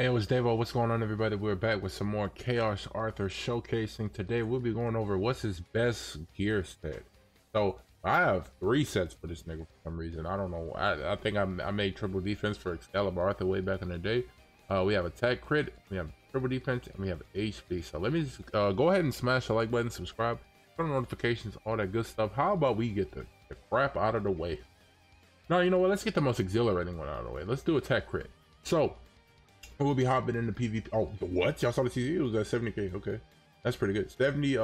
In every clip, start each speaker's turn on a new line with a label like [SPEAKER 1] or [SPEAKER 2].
[SPEAKER 1] Hey, it was Davo. What's going on, everybody? We're back with some more Chaos Arthur showcasing. Today, we'll be going over what's his best gear set. So, I have three sets for this nigga for some reason. I don't know. I, I think I, I made triple defense for Excalibur Arthur way back in the day. Uh, we have attack crit, we have triple defense, and we have HP. So, let me just uh, go ahead and smash the like button, subscribe, turn on notifications, all that good stuff. How about we get the, the crap out of the way? No, you know what? Let's get the most exhilarating one out of the way. Let's do attack crit. So, we'll be hopping into PvP. Oh, what? Y'all saw the CC? It was at 70k. Okay. That's pretty good. 70.2.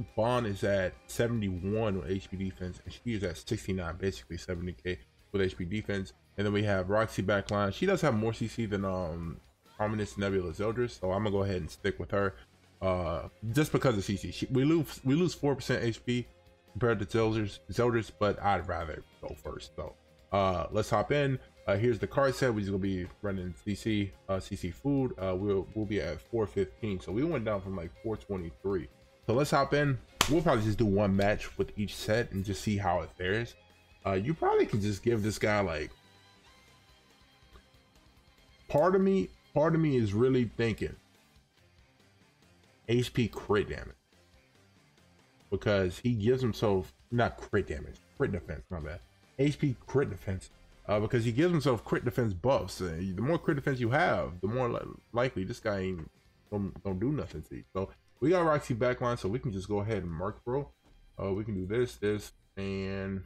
[SPEAKER 1] Uh, Bond is at 71 with HP defense. And she is at 69, basically 70k with HP defense. And then we have Roxy backline. She does have more CC than um Ominous Nebula Zeldris. So I'm to go ahead and stick with her. Uh, just because of CC. She, we lose we lose 4% HP compared to Zeldris, Zeldris, but I'd rather go first. So uh, let's hop in. Uh, here's the card set. We're gonna be running CC, uh, CC food. Uh, we'll we'll be at 415. So we went down from like 423. So let's hop in. We'll probably just do one match with each set and just see how it fares. Uh, you probably can just give this guy like. Part of me, part of me is really thinking HP crit damage because he gives himself not crit damage, crit defense, not bad. HP crit defense uh, because he gives himself crit defense buffs. Uh, the more crit defense you have, the more li likely this guy ain't don't, don't do nothing to you. So we got Roxy backline, so we can just go ahead and mark bro. Uh, we can do this, this, and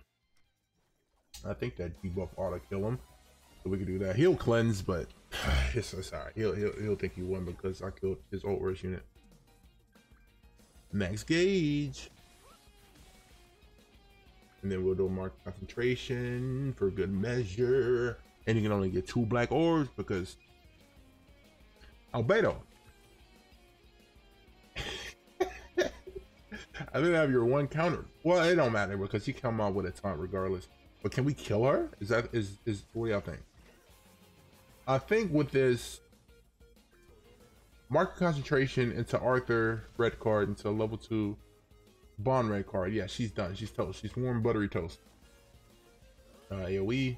[SPEAKER 1] I think that debuff ought to kill him. So we can do that. He'll cleanse, but it's, it's alright. He'll, he'll he'll think he won because I killed his ult rush unit. Max gauge. And then we'll do mark concentration for good measure. And you can only get two black orbs because Albedo. I didn't have your one counter. Well, it don't matter because he come out with a taunt regardless. But can we kill her? Is that is is what do y'all think? I think with this mark concentration into Arthur red card into level two Bond red card. Yeah, she's done. She's toast. She's warm buttery toast. Uh, AoE.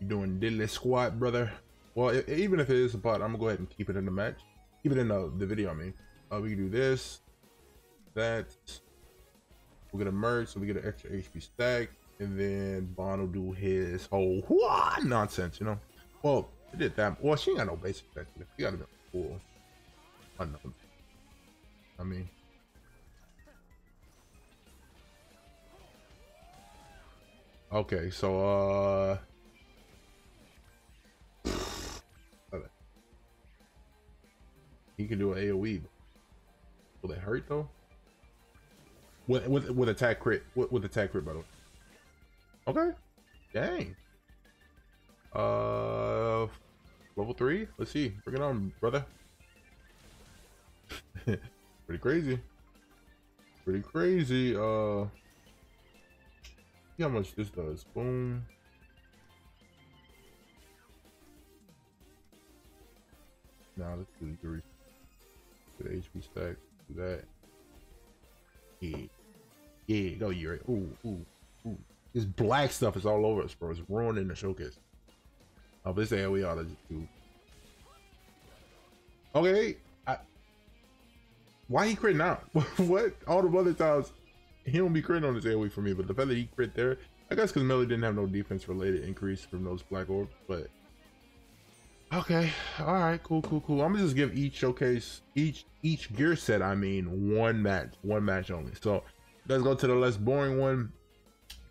[SPEAKER 1] You doing diddly squat, brother. Well, it, even if it is a bot, I'm gonna go ahead and keep it in the match. Keep it in the, the video, I mean. Uh, we can do this, that. We're gonna merge, so we get an extra HP stack. And then Bond will do his whole what nonsense, you know? Well, it did that. Well, she ain't got no basic effect. She gotta be cool. Unknown. I mean, Okay, so uh he can do an AoE. Will it hurt though? With with with attack crit with, with attack crit by the way. Okay. Dang. Uh level three? Let's see. Bring it on, brother. Pretty crazy. Pretty crazy. Uh how much this does. Boom. Now let's do three. Get HP stack. Do that. Yeah. Yeah, go you right. Ooh, ooh, ooh. This black stuff is all over us, bro. It's ruining the showcase. Oh, this AoE ought to just do. Okay. I, why he crit now? what? All the other times he don't be crit on his AoE for me, but the fact that he crit there, I guess because Melly didn't have no defense related increase from those black orbs, but okay, all right, cool, cool, cool. I'm gonna just give each showcase, each each gear set, I mean, one match, one match only. So let's go to the less boring one.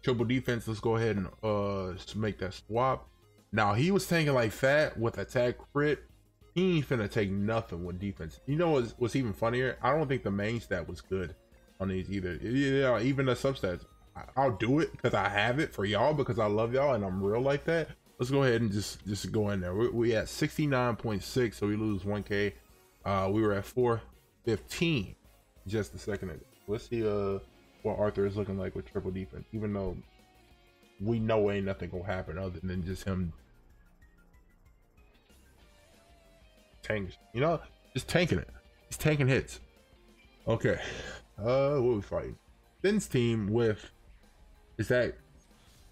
[SPEAKER 1] Triple defense. Let's go ahead and uh make that swap. Now he was tanking like fat with attack crit. He ain't finna take nothing with defense. You know what's, what's even funnier? I don't think the main stat was good on these either. Yeah, even the substats. I'll do it because I have it for y'all because I love y'all and I'm real like that. Let's go ahead and just just go in there. We, we at 69.6, so we lose 1k. Uh, we were at 415 just a second ago. Let's see uh what Arthur is looking like with triple defense, even though we know ain't nothing gonna happen other than just him tanking. You know, just tanking it. He's tanking hits. Okay. Uh, what we fighting? Finn's team with. Is that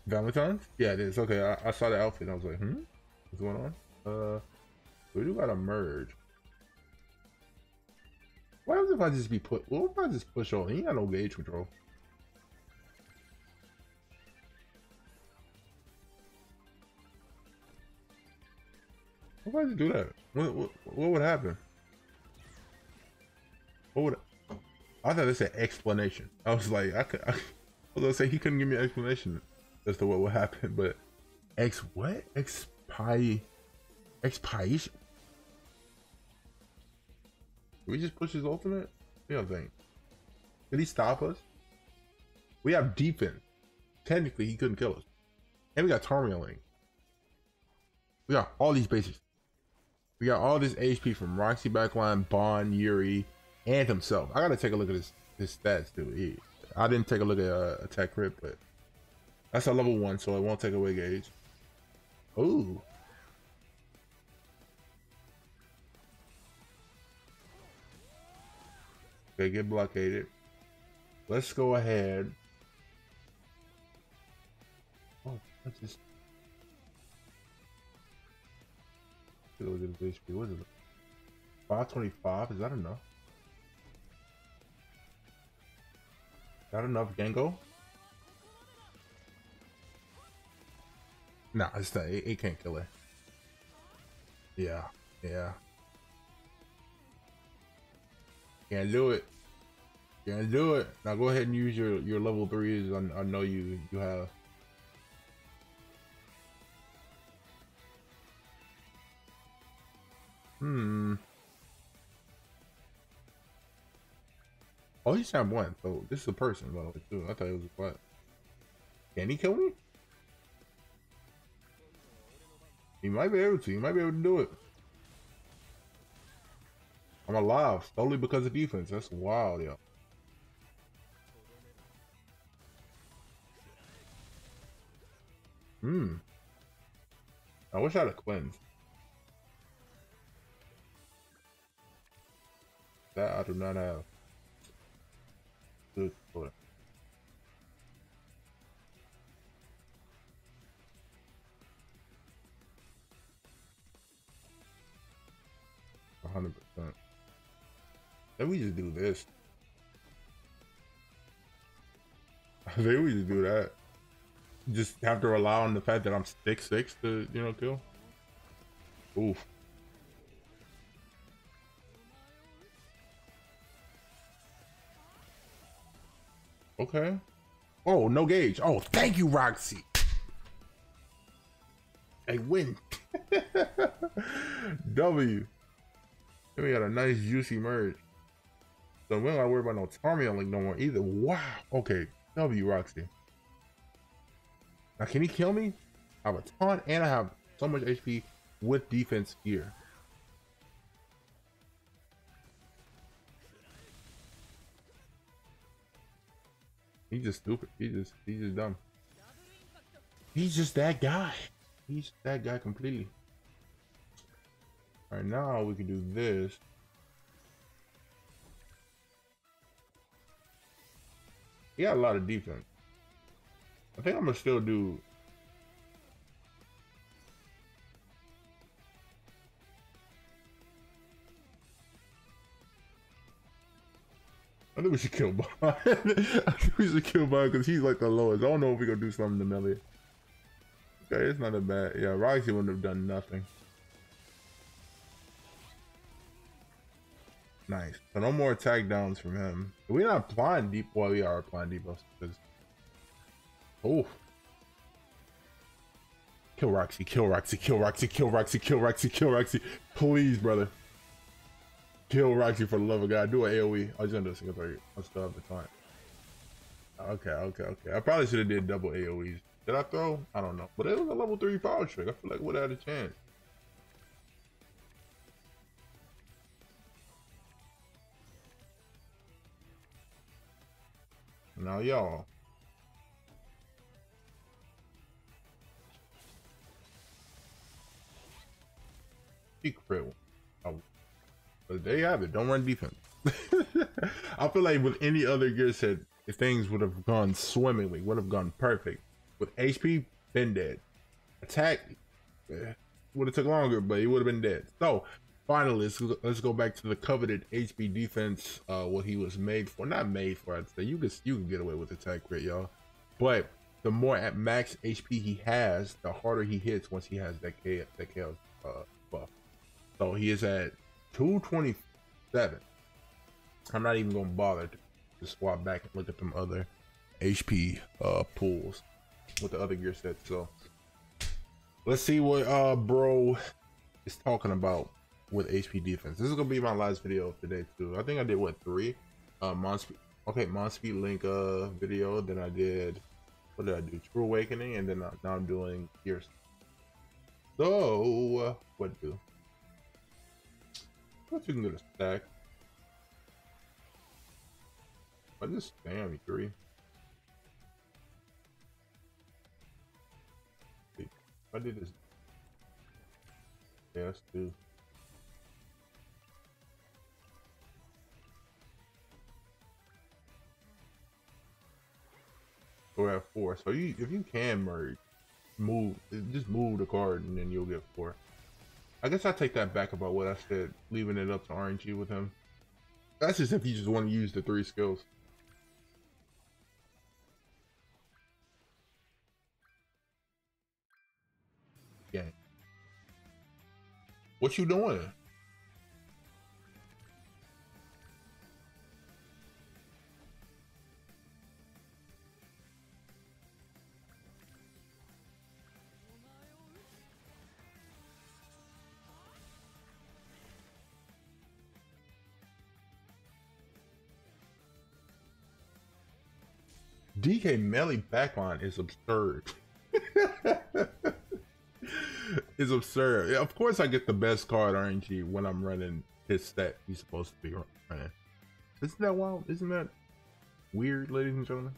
[SPEAKER 1] Valentine's? Yeah, it is. Okay, I, I saw the outfit. I was like, hmm, what's going on? Uh, We do gotta merge. What if I just be put? What if I just push on? He got no gauge control. What if you do that? What, what, what would happen? What would? I thought this said explanation. I was like, I could. I, I was gonna say he couldn't give me an explanation as to what would happen, but X what? Expi expiation. Did we just push his ultimate? You don't think? Did he stop us? We have defense. Technically, he couldn't kill us. And we got Tarmialing. We got all these bases. We got all this HP from Roxy backline, Bond, Yuri, and himself. I gotta take a look at his his stats too. He, I didn't take a look at uh, attack crit, but that's a level one, so it won't take away gauge. Ooh. Okay, get blockaded. Let's go ahead. Oh, what's this? Look at this HP. What is it? 525? Is that enough? That enough, Gengo? Nah, it's not. It, it can't kill her. Yeah, yeah. Can't do it. Can't do it. Now go ahead and use your your level threes. I, I know you you have. Hmm. Oh, he's not one. So this is a person, though. Too. I thought it was a what? Can he kill me? He might be able to. He might be able to do it. I'm alive solely because of defense. That's wild, yo. Hmm. I wish I had a cleanse. That I do not have. 100%. Then we just do this. I think we just do that. Just have to rely on the fact that I'm 6'6 to, you know, kill. Oof. Okay. Oh, no gauge. Oh, thank you, Roxy. I win. w. We got a nice juicy merge. So we don't gotta worry about no Tarmiel no more either. Wow. Okay. W Roxy. Now can he kill me? I have a ton and I have so much HP with defense here. He's just stupid. He's just he's just dumb. He's just that guy. He's that guy completely. Right, now we can do this. He got a lot of defense. I think I'm gonna still do. I think we should kill Bond. I think we should kill Bond because he's like the lowest. I don't know if we're gonna do something to Melee. Okay, it's not that bad. Yeah, Roxy wouldn't have done nothing. Nice. So no more attack downs from him. We're not applying deep. Well, we are applying deep because. Oh. Kill Roxy, kill Roxy, kill Roxy, kill Roxy, kill Roxy, kill Roxy. Please, brother. Kill Roxy for the love of God. Do an AoE. I was gonna do a single target. I still have the time. Okay, okay, okay. I probably should have did double AoEs. Did I throw? I don't know. But it was a level 3 power trick. I feel like would have had a chance. Now y'all. Secret. Oh, but there you have it. Don't run defense. I feel like with any other gear set, things would have gone swimmingly, would have gone perfect. With HP, been dead. Attack, eh, would have took longer, but he would have been dead. So finally, let's, go back to the coveted HP defense. Uh, what he was made for, not made for. I'd say you can you can get away with attack crit, y'all. But the more at max HP he has, the harder he hits once he has that chaos, that uh, buff. So he is at 227. I'm not even gonna bother to swap back and look at them other HP uh, pools with the other gear sets. So let's see what uh bro is talking about with HP defense. This is gonna be my last video of today too. I think I did what three? Uh Monspeet okay, Monspeet Link uh video. Then I did what did I do? True Awakening, and then now I'm doing Gears. So uh, what do? What you can get a stack. I just spam three. I did this. Yes, two. Or have four. So you, if you can merge, move, just move the card and then you'll get four. I guess I take that back about what I said, leaving it up to RNG with him. That's just if you just want to use the three skills. Yeah. What you doing? DK melee backline is absurd. is absurd. Of course, I get the best card RNG when I'm running his stat he's supposed to be running. Isn't that wild? Isn't that weird, ladies and gentlemen?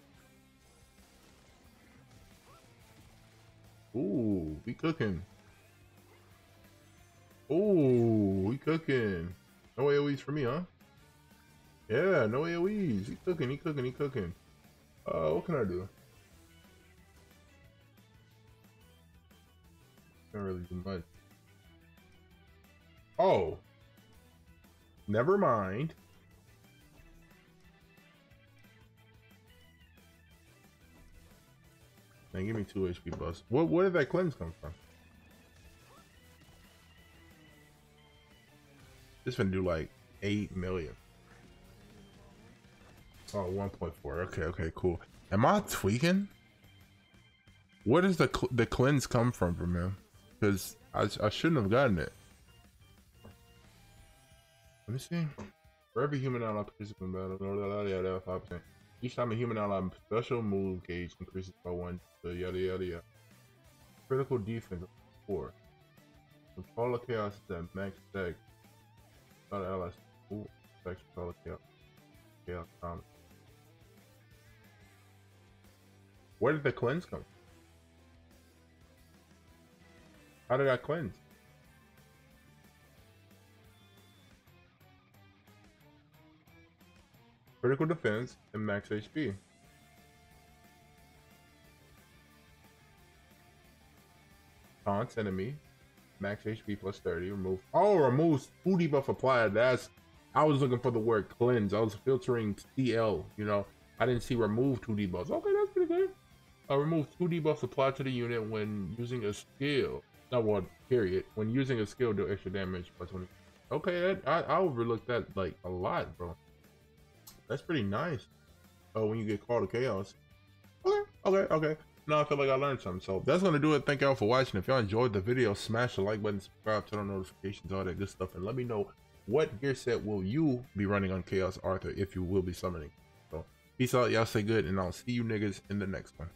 [SPEAKER 1] Ooh, we cooking. Ooh, we cooking. No AoEs for me, huh? Yeah, no AoEs. He cooking, he cooking, he cooking. Uh, what can I do? Can't really do much. Oh. Never mind. Man, give me two HP plus. What where did that cleanse come from? This gonna do like eight million. Oh, 1.4. Okay, okay, cool. Am I tweaking? Where does the the cleanse come from from him? Because I, I shouldn't have gotten it. Let me see. For every human ally participant battle, yada, 5%. Each time a human ally special move gauge increases by one, so yada yada yada. Critical defense, 4. Control of chaos is at max deck. Not allies. Ooh, control of chaos. Chaos common. Where did the cleanse come? How did I cleanse? Critical defense and max HP. Taunts enemy. Max HP plus 30. Remove. Oh, removes 2 debuff applied. That's. I was looking for the word cleanse. I was filtering CL. You know, I didn't see remove 2 debuffs. Okay, that's pretty good. Uh, remove two debuffs applied to the unit when using a skill. Not one, period. When using a skill, do extra damage by 20. Okay, I, I overlooked that like a lot, bro. That's pretty nice. Oh, when you get called to chaos. Okay, okay, okay. Now I feel like I learned something. So that's gonna do it. Thank y'all for watching. If y'all enjoyed the video, smash the like button, subscribe, turn on notifications, all that good stuff, and let me know what gear set will you be running on Chaos Arthur if you will be summoning. So peace out, y'all stay good, and I'll see you niggas in the next one.